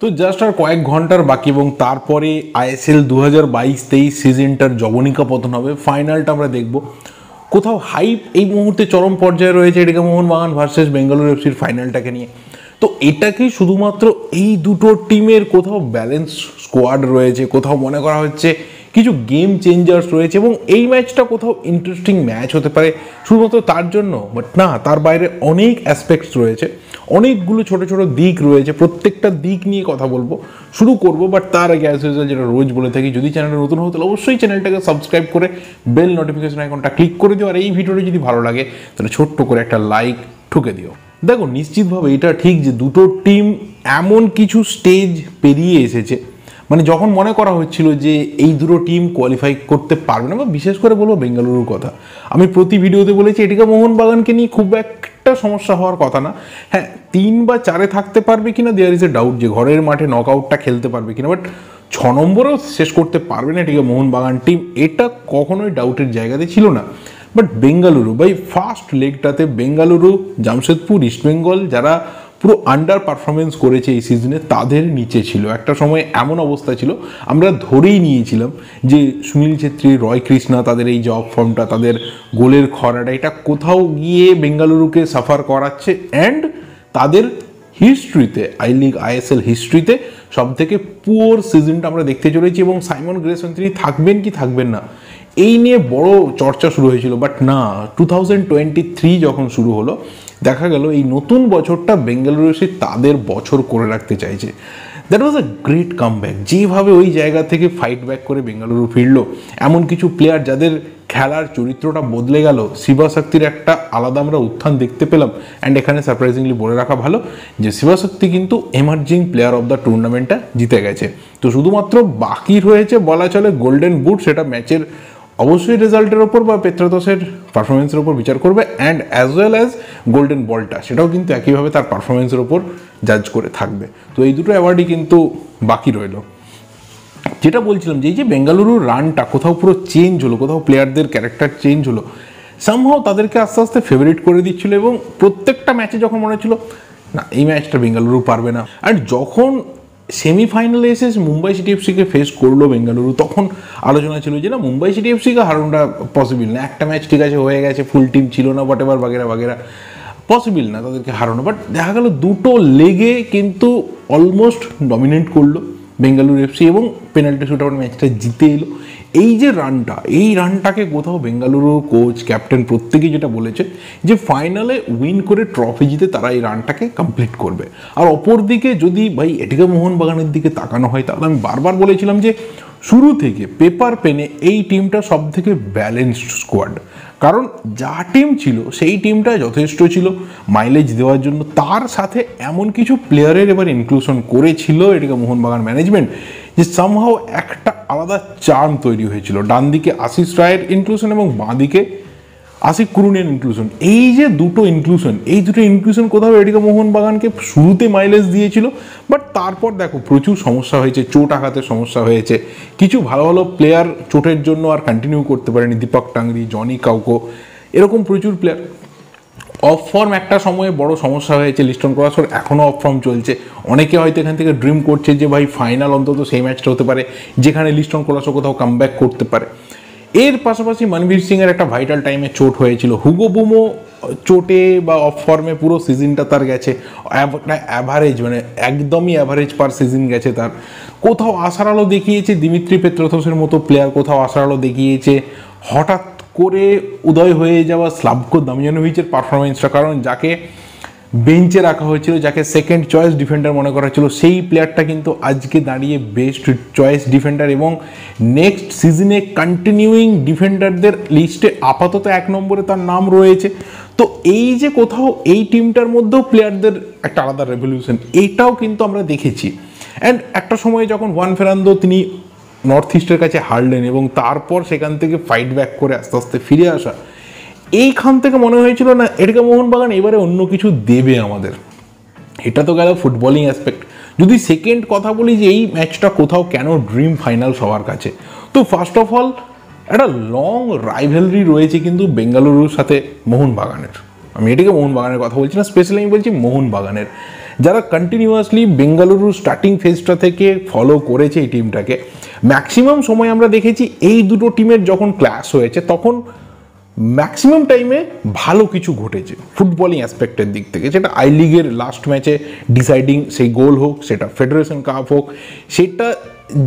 তো জাস্ট আর কয়েক ঘণ্টার বাকি এবং তারপরে আইএসএল দু হাজার বাইশ তেইশ সিজনটার জবনিকা পতন হবে। ফাইনালটা আমরা দেখব। কোথাও হাইপ এই মুহূর্তে চরম পর্যায়ে রয়েছে এটিকে মোহনবাগান ভার্সেস বেঙ্গালুরু এফসির ফাইনালটাকে নিয়ে। তো এটাকে শুধুমাত্র এই দুটো টিমের কোথাও ব্যালেন্স স্কোয়াড রয়েছে, কোথাও মনে করা হচ্ছে কিছু গেম চেঞ্জার্স রয়েছে এবং এই ম্যাচটা কোথাও ইন্টারেস্টিং ম্যাচ হতে পারে। শুধুমাত্র তার জন্য বাট না, তার বাইরে অনেক অ্যাসপেক্টস রয়েছে। অনেকগুলো ছোট ছোট দিক রয়েছে, প্রত্যেকটা দিক নিয়ে কথা বলব। শুরু করব বাট তার আগে অ্যাজ যেটা রোজ বলে থাকি, যদি চ্যানেলটা নতুন হতো তাহলে অবশ্যই চ্যানেলটাকে সাবস্ক্রাইব করে বেল নোটিফিকেশন আইকনটা ক্লিক করে দিও। আর এই ভিডিওটা যদি ভালো লাগে, তাহলে ছোট্ট করে একটা লাইক ঠুকে দিও। দেখো, নিশ্চিতভাবে এটা ঠিক যে দুটো টিম এমন কিছু স্টেজ পেরিয়ে এসেছে মানে যখন মনে করা হচ্ছিল যে এই দুটো টিম কোয়ালিফাই করতে পারবে না, বা বিশেষ করে বলব বেঙ্গালুরুর কথা, আমি প্রতি ভিডিওতে বলেছি এটিকে মোহনবাগানকে নিয়ে খুব একটা সমস্যা হওয়ার কথা না। হ্যাঁ তিন বা চারে থাকতে পারবে কিনা দেয়ার ইজ এ ডাউট যে ঘরের মাঠে নক আউটটা খেলতে পারবে কিনা বাট ছ নম্বরেও শেষ করতে পারবে না এটিকে মোহনবাগান টিম এটা কখনোই ডাউটের জায়গাতে ছিল না। বাট বেঙ্গালুরু বাই ফার্স্ট লেগটাতে বেঙ্গালুরু, জামশেদপুর ইস্টবেঙ্গল যারা পুরো আন্ডার পারফরমেন্স করেছে এই সিজনে তাদের নিচে ছিল। একটা সময় এমন অবস্থা ছিল, আমরা ধরেই নিয়েছিলাম যে সুনীল ছেত্রী, রয় কৃষ্ণা, তাদের এই জব ফর্মটা তাদের গোলের খরাটা, এটা কোথাও গিয়ে বেঙ্গালুরুকে সাফার করাচ্ছে অ্যান্ড তাদের হিস্ট্রিতে আই লিগ আইএসএল হিস্ট্রিতে সব থেকে পুয়োর সিজনটা আমরা দেখতে চলেছি এবং সাইমন গ্রেসন তিনি থাকবেন কি থাকবেন না, এই নিয়ে বড় চর্চা শুরু হয়েছিল। বাট না টু থাউজেন্ড টোয়েন্টি থ্রি যখন শুরু হলো দেখা গেল এই নতুন বছরটা বেঙ্গালুরু এসে তাদের বছর করে রাখতে চাইছে। That was a great comeback যেভাবে ওই জায়গা থেকে ফাইট ব্যাক করে বেঙ্গালুরু ফিরলো, এমন কিছু প্লেয়ার যাদের খেলার চরিত্রটা বদলে গেল, শিবাশক্তির একটা আলাদা আমরা উত্থান দেখতে পেলাম। অ্যান্ড এখানে সারপ্রাইজিংলি বলে রাখা ভালো যে শিবাশক্তি কিন্তু এমার্জিং প্লেয়ার অফ দ্য টুর্নামেন্টটা জিতে গেছে। তো শুধুমাত্র বাকি রয়েছে বলা চলে গোল্ডেন বুট সেটা ম্যাচের অবশ্যই রেজাল্টের ওপর বা পেত্রাতসের পারফরমেন্সের ওপর বিচার করবে and as well as golden বলটা সেটাও কিন্তু একইভাবে তার পারফরমেন্সের ওপর জাজ করে থাকবে। তো এই দুটো অ্যাওয়ার্ডই কিন্তু বাকি রইল। যেটা বলছিলাম যে এই যে বেঙ্গালুরুর রানটা কোথাও পুরো চেঞ্জ হলো, কোথাও প্লেয়ারদের ক্যারেক্টার চেঞ্জ হলো সামহাও তাদেরকে আস্তে আস্তে ফেভারিট করে দিচ্ছিল এবং প্রত্যেকটা ম্যাচে যখন মনে হচ্ছিল, না, এই ম্যাচটা বেঙ্গালুরু পারবে না। আর যখন সেমিফাইনালে এসে মুম্বাই সিটি এফসিকে ফেস করল বেঙ্গালুরু, তখন আলোচনা ছিল যে না, মুম্বাই সিটি এফসিকে হারানোটা পসিবল না। একটা ম্যাচ ঠিক আছে হয়ে গেছে ফুল টিম ছিল না হোয়াট এভার বাগেরা বাগেরা পসিবল না তাদেরকে হারানো। বাট দেখা গেল দুটো লেগে কিন্তু অলমোস্ট ডমিনেট করল। বেঙ্গালুরু এফসি এবং পেনাল্টি শুট আউট ম্যাচটা জিতে এলো। এই যে রানটা, এই রানটাকে কোথাও বেঙ্গালুরু কোচ ক্যাপ্টেন প্রত্যেকেই যেটা বলেছে যে ফাইনালে উইন করে ট্রফি জিতে তারা এই রানটাকে কমপ্লিট করবে। আর অপর দিকে যদি ভাই এটিকে মোহনবাগানের দিকে তাকানো হয়, তাহলে আমি বারবার বলেছিলাম যে শুরু থেকে পেপার পেনে এই টিমটা সব থেকে ব্যালেন্সড স্কোয়াড কারণ যা টিম ছিল, সেই টিমটা যথেষ্ট ছিল মাইলেজ দেওয়ার জন্য। তার সাথে এমন কিছু প্লেয়ারের এবার ইনক্লুশন করেছিল এটাকে মোহনবাগান ম্যানেজমেন্ট যে সামহাও একটা আলাদা চার্ম তৈরি হয়েছিল। ডান দিকে আশিস রায়ের ইনক্লুশন এবং বাঁ দিকে আশিক কুরুনিয়ান ইনক্লুশন এই যে দুটো ইনক্লুশন এই দুটো ইনক্লুশন কোথাও এটিকে মোহনবাগানকে শুরুতে মাইলেজ দিয়েছিল বাট তারপর দেখো প্রচুর সমস্যা হয়েছে, চোট আঘাতের সমস্যা হয়েছে। কিছু ভালো ভালো প্লেয়ার চোটের জন্য আর কন্টিনিউ করতে পারেনি, দীপক টাংরি, জনি কাউকো, এরকম প্রচুর প্লেয়ার অফ ফর্ম একটা সময়ে বড় সমস্যা হয়েছে, লিস্টন ক্রসর এখনও অফ ফর্ম চলছে। অনেকে হয়তো এখান থেকে ড্রিম করছে যে ভাই ফাইনাল অন্তত সেই ম্যাচটা হতে পারে, যেখানে লিস্টন ক্রসর কোথাও কাম করতে পারে। এর পাশাপাশি মনবীর সিংয়ের একটা ভাইটাল টাইমে চোট হয়েছিল। হুগো বুমো চোটে বা অফ ফর্মে পুরো সিজনটা তার গেছে। অ্যাভারেজ মানে একদমই অ্যাভারেজ পার সিজন গেছে তার। কোথাও আশার আলো দেখিয়েছে দিমিত্রি পেত্রথসের মতো প্লেয়ার কোথাও আশার আলো দেখিয়েছে। হঠাৎ করে উদয় হয়ে যাওয়া স্লাভকো দামিয়ানোভিচের পারফরমেন্সটা কারণ যাকে বেঞ্চে রাখা হয়েছিল, যাকে সেকেন্ড চয়েস ডিফেন্ডার মনে করা ছিল সেই প্লেয়ারটা কিন্তু আজকে দাঁড়িয়ে বেস্ট চয়েস ডিফেন্ডার এবং নেক্সট সিজনে কন্টিনিউইং ডিফেন্ডারদের লিস্টে আপাতত এক নম্বরে তার নাম রয়েছে। তো এই যে কোথাও এই টিমটার মধ্যেও প্লেয়ারদের একটা আলাদা রেভলিউশন এইটাও কিন্তু আমরা দেখেছি। অ্যান্ড একটা সময় যখন ওয়ান ফেরান্দো তিনি নর্থ ইস্টের কাছে হারলেন এবং তারপর সেখান থেকে ফাইট ব্যাক করে আস্তে আস্তে ফিরে আসা এইখান থেকে মনে হয়েছিল না, এটাকে মোহনবাগান এবারে অন্য কিছু দেবে আমাদের। এটা তো গেল ফুটবলিং অ্যাসপেক্ট যদি সেকেন্ড কথা বলি যে এই ম্যাচটা কোথাও কেন ড্রিম ফাইনাল সবার কাছে? তো ফার্স্ট অফ অল একটা লং রাইভেলরি রয়েছে কিন্তু বেঙ্গালুরুর সাথে মোহনবাগানের। আমি এটাকে মোহনবাগানের কথা বলছি না স্পেশালি আমি বলছি মোহনবাগানের। যারা কন্টিনিউয়াসলি বেঙ্গালুরু স্টার্টিং ফেজটা থেকে ফলো করেছে এই টিমটাকে ম্যাক্সিমাম সময় আমরা দেখেছি এই দুটো টিমের যখন ক্লাস হয়েছে, তখন ম্যাক্সিমাম টাইমে ভালো কিছু ঘটেছে ফুটবলিং অ্যাসপেক্টের দিক থেকে। সেটা আই লিগের লাস্ট ম্যাচে ডিসাইডিং সেই গোল হোক, সেটা ফেডারেশন কাপ হোক, সেটা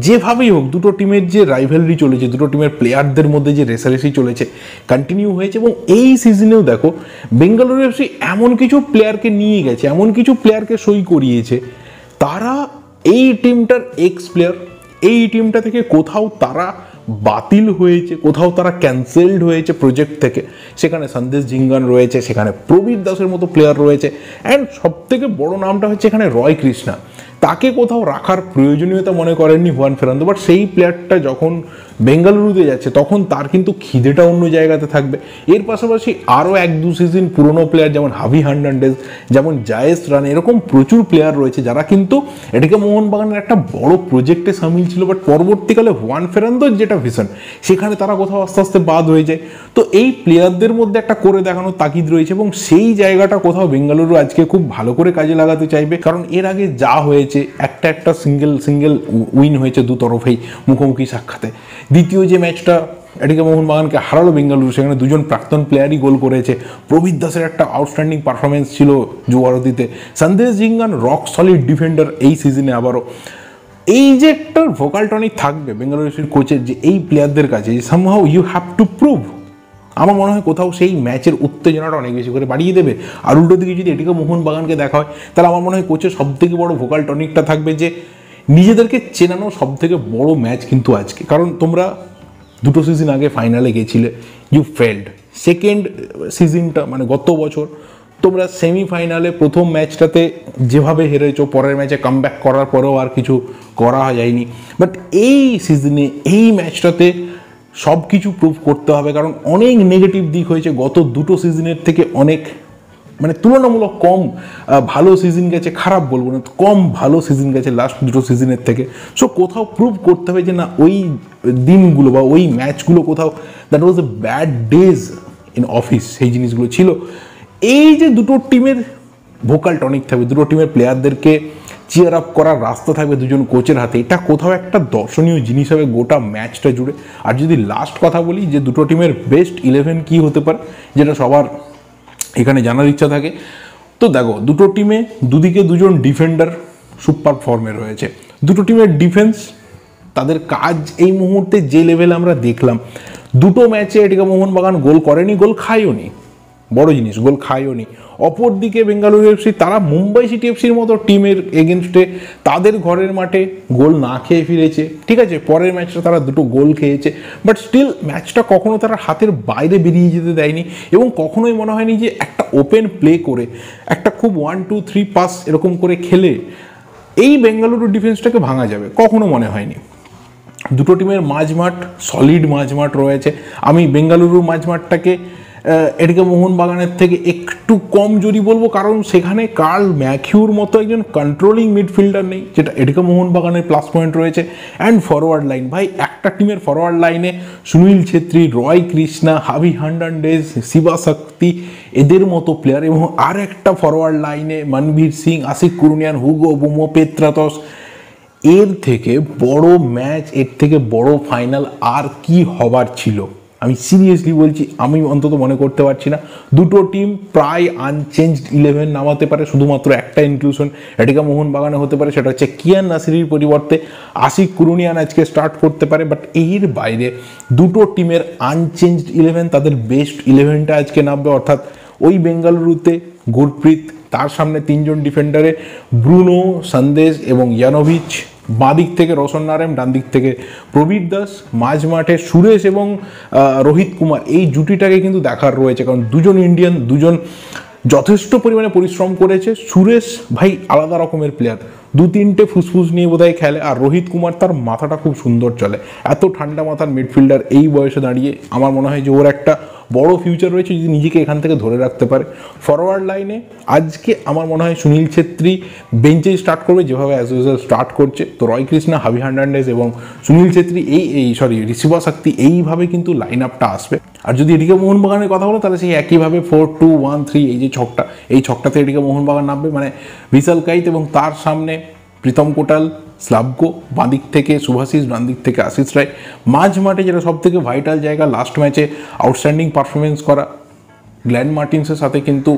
যেভাবেই হোক, দুটো টিমের যে রাইভেলরি চলেছে, দুটো টিমের প্লেয়ারদের মধ্যে যে রেসারেসি চলেছে কন্টিনিউ হয়েছে এবং এই সিজনেও দেখো বেঙ্গালুরু এফসি এমন কিছু প্লেয়ারকে নিয়ে গেছে, এমন কিছু প্লেয়ারকে সই করিয়েছে, তারা এই টিমটার এক্স প্লেয়ার এই টিমটা থেকে কোথাও তারা বাতিল হয়েছে, কোথাও তারা ক্যান্সেলড হয়েছে প্রজেক্ট থেকে। সেখানে সন্দেশ জিঙ্গান রয়েছে, সেখানে প্রবীর দাসের মতো প্লেয়ার রয়েছে। অ্যান্ড সব থেকে বড় নামটা হচ্ছে এখানে রয় কৃষ্ণা। তাকে কোথাও রাখার প্রয়োজনীয়তা মনে করেননি হুয়ান ফেরান্দো বাট সেই প্লেয়ারটা যখন বেঙ্গালুরুতে যাচ্ছে, তখন তার কিন্তু খিদেটা অন্য জায়গাতে থাকবে। এর পাশাপাশি আরও এক দু সিজন পুরনো প্লেয়ার যেমন হাভি হার্নান্ডেজ, যেমন জায়েস রান, এরকম প্রচুর প্লেয়ার রয়েছে যারা কিন্তু এটাকে মোহনবাগানের একটা বড় প্রজেক্টে সামিল ছিল বাট পরবর্তীকালে হুয়ান ফেরান্দোর যেটা ভিশন সেখানে তারা কোথাও আস্তে আস্তে বাদ হয়ে যায়। তো এই প্লেয়ারদের মধ্যে একটা করে দেখানোর তাকিদ রয়েছে, এবং সেই জায়গাটা কোথাও বেঙ্গালুরু আজকে খুব ভালো করে কাজে লাগাতে চাইবে, কারণ এর আগে যা হয়েছে, একটা একটা সিঙ্গেল সিঙ্গেল উইন হয়েছে দু তরফেই মুখোমুখি সাক্ষাতে। দ্বিতীয় যে ম্যাচটা, এটিকে মোহনবাগানকে হারালো বেঙ্গালুরু, সেখানে দুজন প্রাক্তন প্লেয়ারই গোল করেছে। প্রবীর দাসের একটা আউটস্ট্যান্ডিং পারফরমেন্স ছিল যুবারতিতে Sandesh Jhingan rock solid defender এই সিজনে আবারও। এই যে একটা ভোকাল টনিক থাকবে বেঙ্গালুরু কোচের যে এই প্লেয়ারদের কাছে somehow you have to prove আমার মনে হয় কোথাও সেই ম্যাচের উত্তেজনাটা অনেক বেশি করে বাড়িয়ে দেবে। আর উল্টো দিকে যদি এটিকে মোহনবাগানকে দেখা হয়, তাহলে আমার মনে হয় কোচের সব থেকে বড় ভোকাল টনিকটা থাকবে যে নিজেদেরকে চেনানো সব থেকে বড় ম্যাচ কিন্তু আজকে। কারণ তোমরা দুটো সিজন আগে ফাইনালে গেছিলে ইউ ফেল্ড সেকেন্ড সিজনটা মানে গত বছর, তোমরা সেমিফাইনালে প্রথম ম্যাচটাতে যেভাবে হেরেছো, পরের ম্যাচে কাম করার পরেও আর কিছু করা যায়নি। বাট এই সিজনে এই ম্যাচটাতে সব কিছু প্রুভ করতে হবে, কারণ অনেক নেগেটিভ দিক হয়েছে গত দুটো সিজনের থেকে অনেক মানে তুলনামূলক কম ভালো সিজন গেছে, খারাপ বলব না, কম ভালো সিজন গেছে লাস্ট দুটো সিজনের থেকে। সো কোথাও প্রুভ করতে হবে যে না, ওই দিনগুলো বা ওই ম্যাচগুলো কোথাও that was a bad days in office সেই জিনিসগুলো ছিল। এই যে দুটো টিমের ভোকাল টনিক থাকবে, দুটো টিমের প্লেয়ারদেরকে চেয়ার আপ করার রাস্তা থাকবে দুজন কোচের হাতে, এটা কোথাও একটা দর্শনীয় জিনিস হবে গোটা ম্যাচটা জুড়ে। আর যদি লাস্ট কথা বলি, যে দুটো টিমের বেস্ট ইলেভেন কি হতে পারে, যেটা সবার এখানে জানার ইচ্ছা থাকে। তো দেখো, দুটো টিমে দুদিকে দুজন ডিফেন্ডার সুপার ফর্মে রয়েছে। দুটো টিমের ডিফেন্স তাদের কাজ এই মুহূর্তে যে লেভেলে আমরা দেখলাম। দুটো ম্যাচে এটিকে মোহনবাগান গোল করেনি, গোল খায়ও নি বড় জিনিস, গোল খায়ও নি অপরদিকে বেঙ্গালুরু এফসি, তারা মুম্বাই সিটি এফসির মতো টিমের এগেনস্টে তাদের ঘরের মাঠে গোল না খেয়ে ফিরেছে। ঠিক আছে, পরের ম্যাচটা তারা দুটো গোল খেয়েছে। বাট স্টিল ম্যাচটা কখনো তারা হাতের বাইরে বেরিয়ে যেতে দেয়নি এবং কখনোই মনে হয়নি যে একটা ওপেন প্লে করে, একটা খুব ওয়ান টু থ্রি পাস এরকম করে খেলে এই বেঙ্গালুরু ডিফেন্সটাকে ভাঙা যাবে, কখনো মনে হয়নি। দুটো টিমের মাঝমাঠ সলিড মাঝমাঠ রয়েছে। আমি বেঙ্গালুরু মাঝমাঠটাকে এটিকে মোহনবাগানের থেকে একটু কম যদি বলব, কারণ সেখানে কার্ল ম্যাথিউর মতো একজন কন্ট্রোলিং মিডফিল্ডার নেই, যেটা এটিকে মোহনবাগানের প্লাস পয়েন্ট রয়েছে অ্যান্ড ফরওয়ার্ড লাইন ভাই, একটা টিমের ফরওয়ার্ড লাইনে সুনীল ছেত্রী, রয় কৃষ্ণা, হাভি হান্ডান্ডেজ, শিবা শক্তি, এদের মতো প্লেয়ার এবং আর একটা ফরওয়ার্ড লাইনে Manvir Singh, Ashique Kuruniyan, Hugo, Boumous Petratos এর থেকে বড় ম্যাচ এর থেকে বড় ফাইনাল আর কি হবার ছিল? আমি সিরিয়াসলি বলছি, আমি অন্তত মনে করতে পারছি না। দুটো টিম প্রায় আনচেঞ্জড ইলেভেন নামাতে পারে, শুধুমাত্র একটা ইনক্লুশন এটিকা মোহনবাগানে হতে পারে, সেটা হচ্ছে কিয়ান নাসিরির পরিবর্তে আশিক কুরুনিয়ান আজকে স্টার্ট করতে পারে বাট এর বাইরে দুটো টিমের আনচেঞ্জড ইলেভেন তাদের বেস্ট ইলেভেনটা আজকে নামবে, অর্থাৎ ওই বেঙ্গালুরুতে গুরপ্রীত, তার সামনে তিনজন ডিফেন্ডারে ব্রুনো, সন্দেশ এবং ইয়ানোভিচ। বাঁ দিক থেকে রোশন নারায়ণ ডান দিক থেকে প্রবীর দাস মাঝ মাঠে সুরেশ এবং রোহিত কুমার। এই জুটিটাকে কিন্তু দেখার রয়েছে, কারণ দুজন ইন্ডিয়ান, দুজন যথেষ্ট পরিমাণে পরিশ্রম করেছে। সুরেশ ভাই আলাদা রকমের প্লেয়ার দু তিনটে ফুসফুস নিয়ে বোধহয় খেলে, আর রোহিত কুমার তার মাথাটা খুব সুন্দর চলে। এত ঠান্ডা মাথার মিডফিল্ডার এই বয়সে দাঁড়িয়ে আমার মনে হয় যে ওর একটা বড় ফিউচার রয়েছে যদি নিজেকে এখান থেকে ধরে রাখতে পারে। ফরওয়ার্ড লাইনে আজকে আমার মনে হয় সুনীল ছেত্রী বেঞ্চে স্টার্ট করবে, যেভাবে অ্যাজ ইউজুয়াল স্টার্ট করছে। তো রয় কৃষ্ণা হাবি হার্নান্ডেজ এবং সুনীল ছেত্রী এই এই সরি ঋষিবা শক্তি এইভাবে কিন্তু লাইন আপটা আসবে। আর যদি এদিকে মোহনবাগানের কথা বলো, তাহলে সেই একইভাবে ফোর টু ওয়ান থ্রি এই যে ছকটা, এই ছকটাতে এদিকে মোহনবাগান নামবে। মানে বিশাল কাইত এবং তার সামনে প্রীতম কোটাল স্লাবকো বাঁদিক থেকে সুভাশিস ডান দিক থেকে আশিস রায়। মাঝ মাঠে যেটা সব থেকে ভাইটাল জায়গা লাস্ট ম্যাচে আউটস্ট্যান্ডিং পারফরমেন্স করা। গ্ল্যান মার্টিন্সের সাথে কিন্তু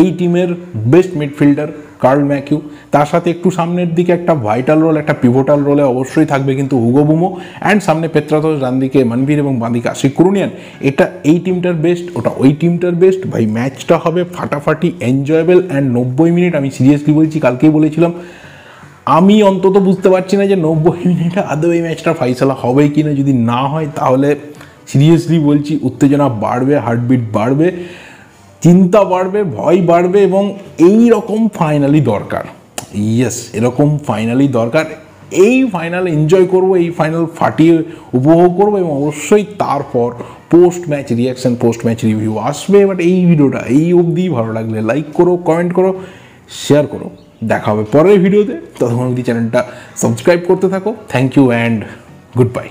এই টিমের বেস্ট মিডফিল্ডার কার্ল ম্যাকিউ তার সাথে একটু সামনের দিকে একটা ভাইটাল রোল একটা পিভোটাল রোলে অবশ্যই থাকবে কিন্তু হুগো বুমো। অ্যান্ড সামনে পেত্রাতোস ডান দিকে এবং বাঁদিকে আশিক কুরুনিয়ান। এটা এই টিমটার বেস্ট ওটা ওই টিমটার বেস্ট ভাই ম্যাচটা হবে ফাটাফাটি এনজয়েবল অ্যান্ড নব্বই মিনিট আমি সিরিয়াসলি বলছি, কালকেই বলেছিলাম। আমি অন্তত বুঝতে পারছি না যে নব্বই মিনিটে আদৌ এই ম্যাচটা ফাইসলা হবে কি না যদি না হয় তাহলে সিরিয়াসলি বলছি উত্তেজনা বাড়বে হার্টবিট বাড়বে, চিন্তা বাড়বে, ভয় বাড়বে এবং এই রকম ফাইনালি দরকার। ইয়েস এরকম ফাইনালি দরকার। এই ফাইনাল এনজয় করব, এই ফাইনাল ফাটিয়ে উপভোগ করব এবং অবশ্যই তারপর post match reaction post match review আসবে। বাট এই ভিডিওটা এই অবধি ভালো লাগলে লাইক করো কমেন্ট করো শেয়ার করো। দেখা হবে পরের ভিডিওতে। ততক্ষণ অবধি চ্যানেলটা সাবস্ক্রাইব করতে থাকো। Thank you and goodbye